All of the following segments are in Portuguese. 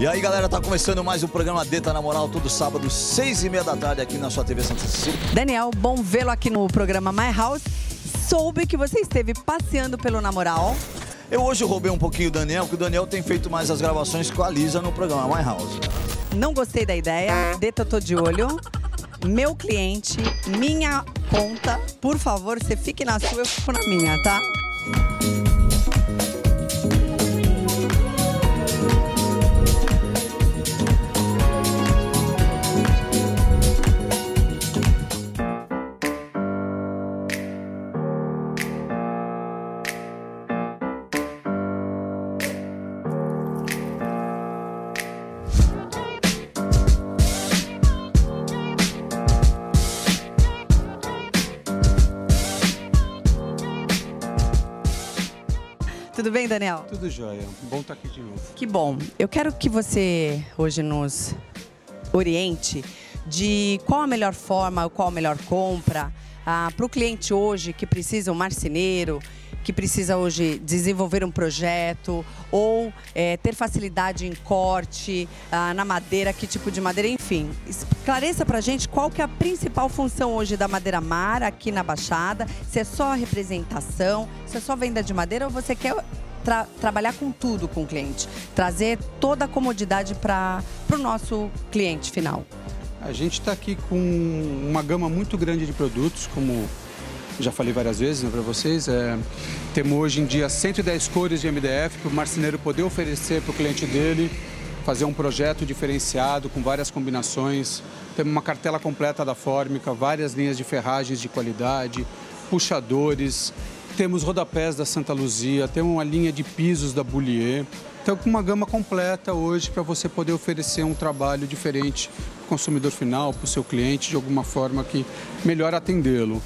E aí, galera, tá começando mais um programa Deta na Moral, todo sábado, seis e meia da tarde, aqui na sua TV Santa Cecília. Daniel, bom vê-lo aqui no programa My House. Soube que você esteve passeando pelo Namoral. Eu hoje roubei um pouquinho o Daniel, porque o Daniel tem feito mais as gravações com a Lisa no programa My House. Não gostei da ideia, Deta, tô de olho. Meu cliente, minha conta, por favor, você fique na sua, eu fico na minha, tá? Tudo bem, Daniel? Tudo jóia. Bom estar aqui de novo. Que bom. Eu quero que você hoje nos oriente de qual a melhor forma, qual a melhor compra ah, para o cliente hoje que precisa um marceneiro, que precisa hoje desenvolver um projeto ou eh, ter facilidade em corte ah, na madeira, que tipo de madeira, enfim. Esclareça para gente qual que é a principal função hoje da Madeira Mar aqui na Baixada, se é só representação, se é só venda de madeira ou você quer tra trabalhar com tudo com o cliente, trazer toda a comodidade para o nosso cliente final. A gente está aqui com uma gama muito grande de produtos, como já falei várias vezes né, para vocês. É, temos hoje em dia 110 cores de MDF para o marceneiro poder oferecer para o cliente dele, fazer um projeto diferenciado com várias combinações. Temos uma cartela completa da Fórmica, várias linhas de ferragens de qualidade, puxadores, temos rodapés da Santa Luzia, temos uma linha de pisos da Boulier. Então, com uma gama completa hoje para você poder oferecer um trabalho diferente para o consumidor final, para o seu cliente, de alguma forma que melhor atendê-lo.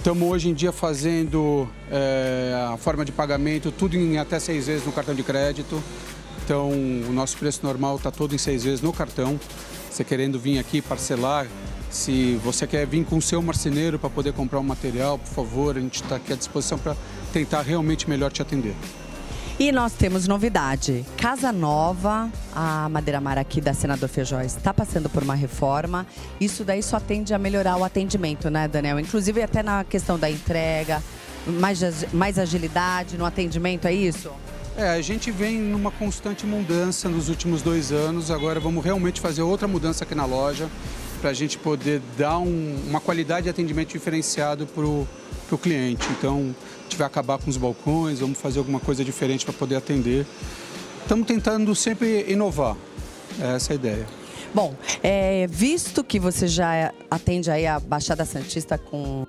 Estamos hoje em dia fazendo é, a forma de pagamento, tudo em até seis vezes no cartão de crédito. Então, o nosso preço normal está todo em seis vezes no cartão. Você querendo vir aqui parcelar, se você quer vir com o seu marceneiro para poder comprar um material, por favor, a gente está aqui à disposição para tentar realmente melhor te atender. E nós temos novidade. Casa Nova, a Madeira Mar aqui da Senador Feijó está passando por uma reforma. Isso daí só tende a melhorar o atendimento, né, Daniel? Inclusive até na questão da entrega, mais, mais agilidade no atendimento, é isso? É, a gente vem numa constante mudança nos últimos dois anos. Agora vamos realmente fazer outra mudança aqui na loja para a gente poder dar um, uma qualidade de atendimento diferenciado para o cliente. Então, a gente vai acabar com os balcões, vamos fazer alguma coisa diferente para poder atender. Estamos tentando sempre inovar. É essa a ideia. Bom, é, visto que você já atende aí a Baixada Santista com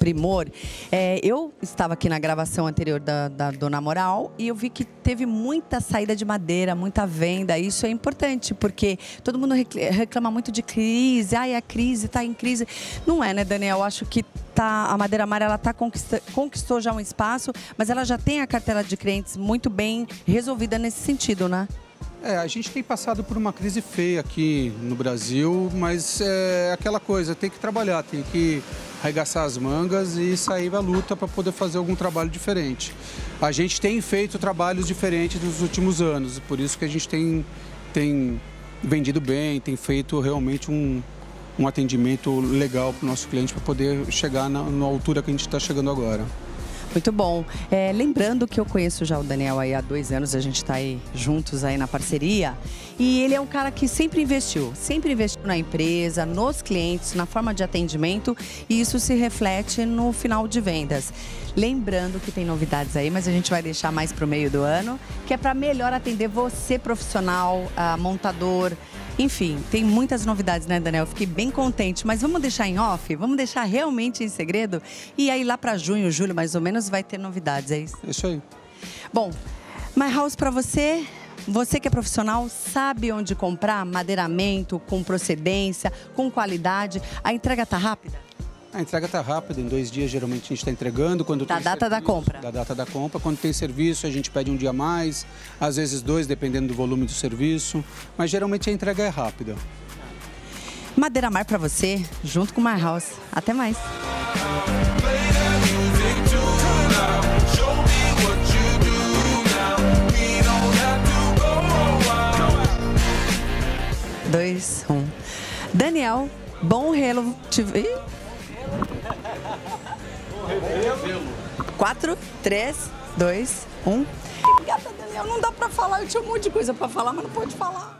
primor. É, eu estava aqui na gravação anterior da, da Dona Moral e eu vi que teve muita saída de madeira, muita venda. Isso é importante, porque todo mundo reclama muito de crise. Ai, a crise, está em crise. Não é, né, Daniel? Eu acho que tá, a Madeira Mar ela tá conquista, conquistou já um espaço, mas ela já tem a cartela de clientes muito bem resolvida nesse sentido, né? É, a gente tem passado por uma crise feia aqui no Brasil, mas é aquela coisa, tem que trabalhar, tem que arregaçar as mangas e sair à luta para poder fazer algum trabalho diferente. A gente tem feito trabalhos diferentes nos últimos anos, por isso que a gente tem, tem vendido bem, tem feito realmente um, um atendimento legal para o nosso cliente para poder chegar na, na altura que a gente está chegando agora. Muito bom. É, lembrando que eu conheço já o Daniel aí há dois anos, a gente está aí juntos aí na parceria. E ele é um cara que sempre investiu, sempre investiu na empresa, nos clientes, na forma de atendimento e isso se reflete no final de vendas. Lembrando que tem novidades aí, mas a gente vai deixar mais para o meio do ano, que é para melhor atender você profissional, montador, enfim, tem muitas novidades, né, Daniel? Fiquei bem contente, mas vamos deixar em off? Vamos deixar realmente em segredo? E aí lá para junho, julho, mais ou menos, vai ter novidades, é isso? Isso aí. Bom, My House para você, você que é profissional sabe onde comprar madeiramento com procedência, com qualidade. A entrega tá rápida? A entrega está rápida, em dois dias geralmente a gente está entregando. Quando da data serviço, da compra. Da data da compra. Quando tem serviço, a gente pede um dia a mais, às vezes dois, dependendo do volume do serviço. Mas geralmente a entrega é rápida. Madeira Mar para você, junto com Mar House. Até mais. Bom relo. Tive... 4, 3, 2, 1. Obrigada, Daniel. Não dá pra falar. Eu tinha um monte de coisa pra falar, mas não pode falar.